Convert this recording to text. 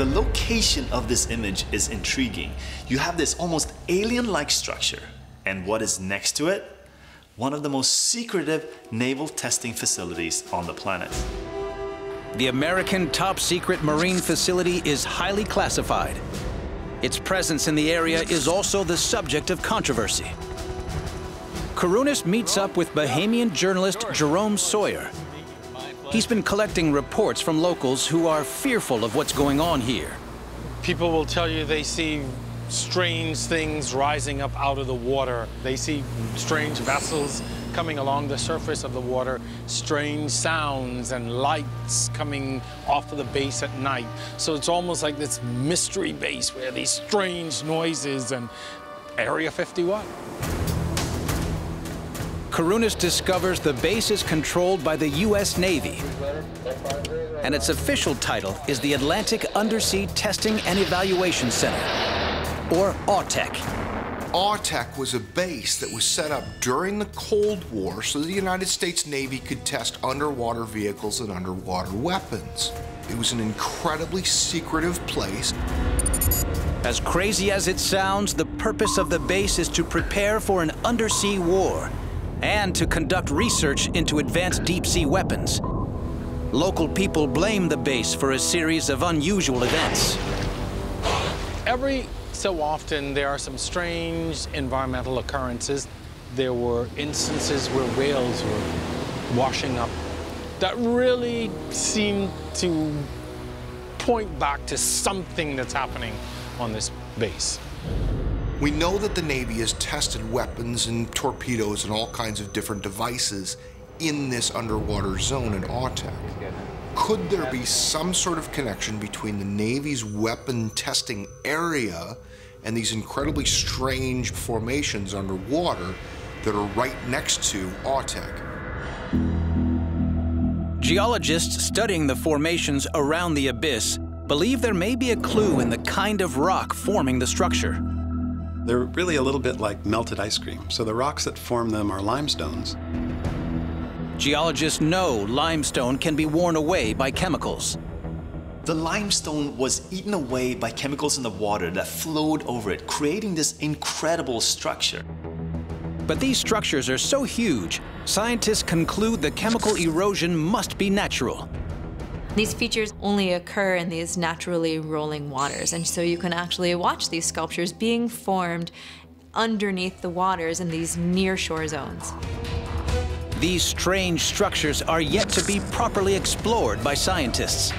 The location of this image is intriguing. You have this almost alien-like structure, and what is next to it? One of the most secretive naval testing facilities on the planet. The American top secret marine facility is highly classified. Its presence in the area is also the subject of controversy. Kourounis meets up with Bahamian journalist Jerome Sawyer. He's been collecting reports from locals who are fearful of what's going on here. People will tell you they see strange things rising up out of the water. They see strange vessels coming along the surface of the water, strange sounds and lights coming off of the base at night. So it's almost like this mystery base where these strange noises and Area 51. Kourounis discovers the base is controlled by the U.S. Navy, and its official title is the Atlantic Undersea Testing and Evaluation Center, or AUTEC. AUTEC was a base that was set up during the Cold War so the United States Navy could test underwater vehicles and underwater weapons. It was an incredibly secretive place. As crazy as it sounds, the purpose of the base is to prepare for an undersea war and to conduct research into advanced deep-sea weapons. Local people blame the base for a series of unusual events. Every so often, there are some strange environmental occurrences. There were instances where whales were washing up that really seemed to point back to something that's happening on this base. We know that the Navy has tested weapons and torpedoes and all kinds of different devices in this underwater zone in AUTEC. Could there be some sort of connection between the Navy's weapon testing area and these incredibly strange formations underwater that are right next to AUTEC? Geologists studying the formations around the abyss believe there may be a clue in the kind of rock forming the structure. They're really a little bit like melted ice cream, so the rocks that form them are limestones. Geologists know limestone can be worn away by chemicals. The limestone was eaten away by chemicals in the water that flowed over it, creating this incredible structure. But these structures are so huge, scientists conclude the chemical erosion must be natural. These features only occur in these naturally rolling waters, and so you can actually watch these sculptures being formed underneath the waters in these near-shore zones. These strange structures are yet to be properly explored by scientists.